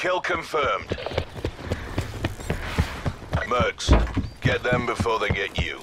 Kill confirmed. Mercs, get them before they get you.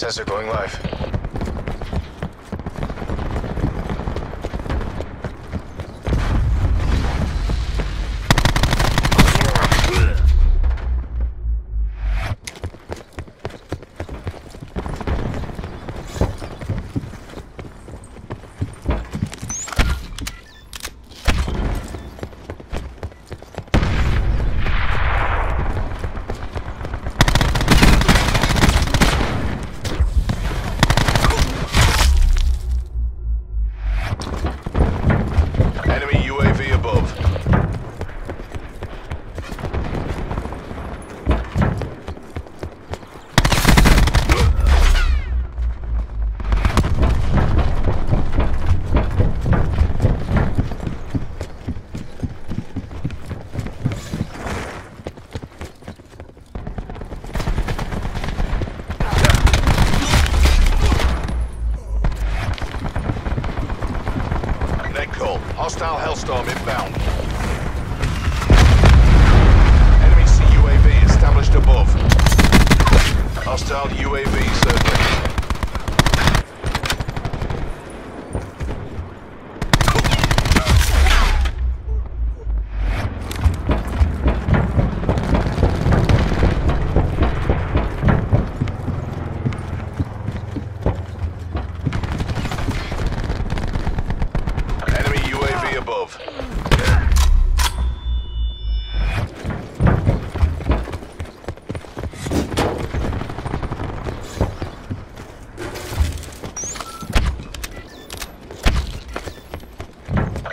Sensor going live. Call. Hostile Hellstorm inbound. Enemy CUAV established above. Hostile UAV circling. Enemy UAV above.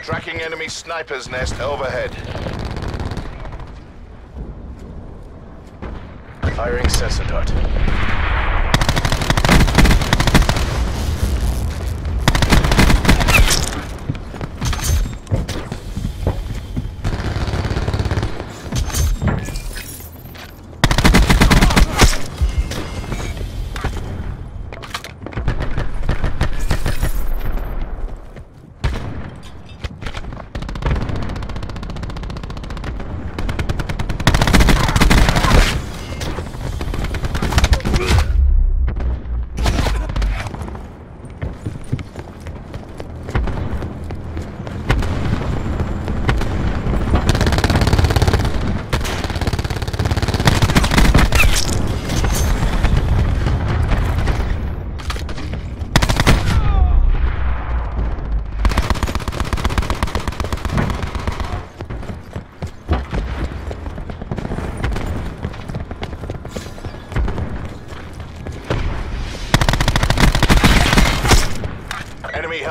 Tracking sniper's nest overhead. Firing sensor dart.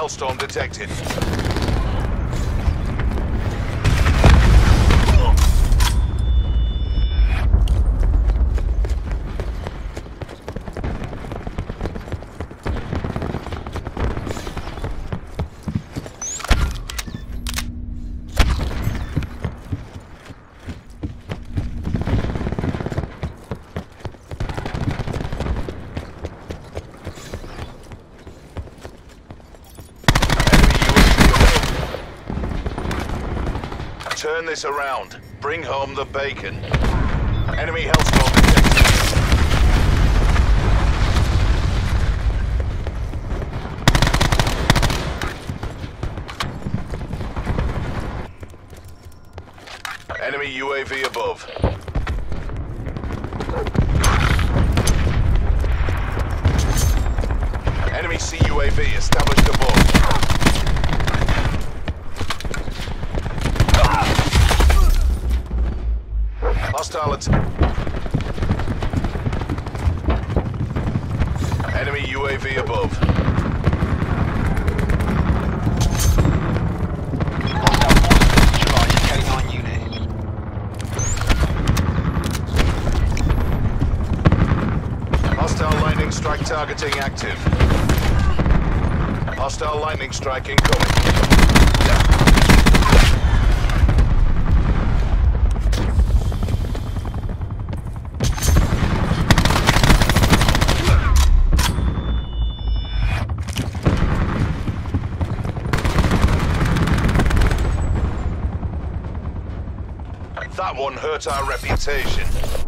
Enemy Hellstorm detected. Turn this around. Bring home the bacon. Enemy Hellstorm detected. Enemy UAV above. Hostile attack. Enemy UAV above. Hostile forces neutralized. K9 unit. Hostile lightning strike targeting active. Hostile lightning strike incoming. That hurt our reputation.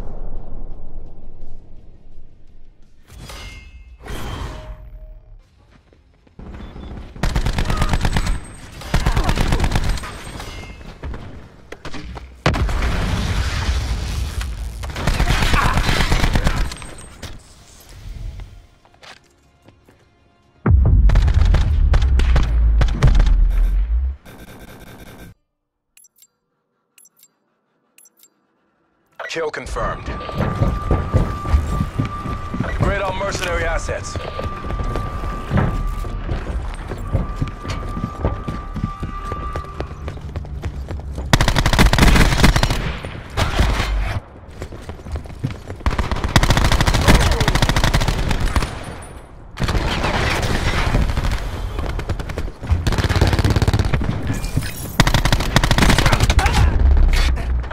Kill confirmed. Great on mercenary assets.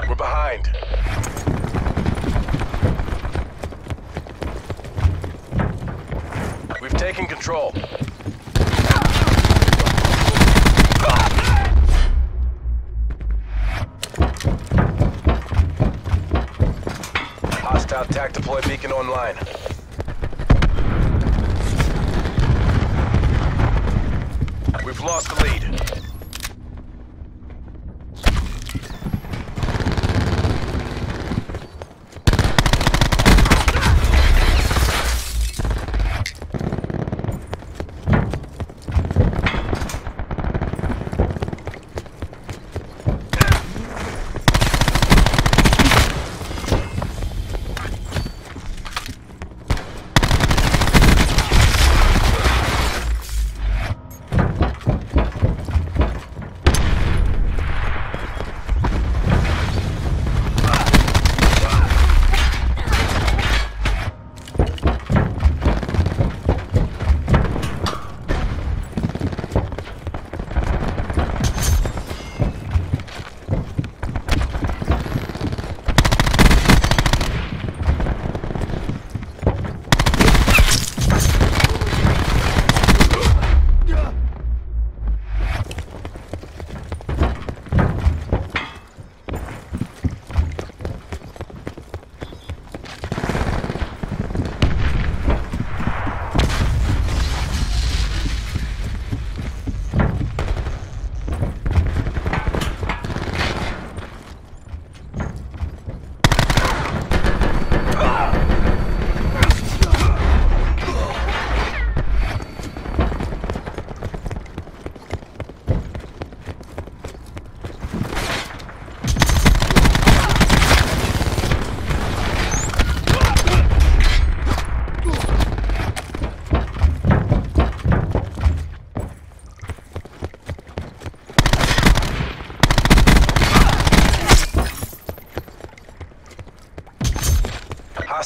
We're behind. We've control. Hostile TAC deploy beacon online. We've lost the lead.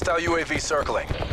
Hostile UAV circling.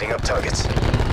Lighting up targets.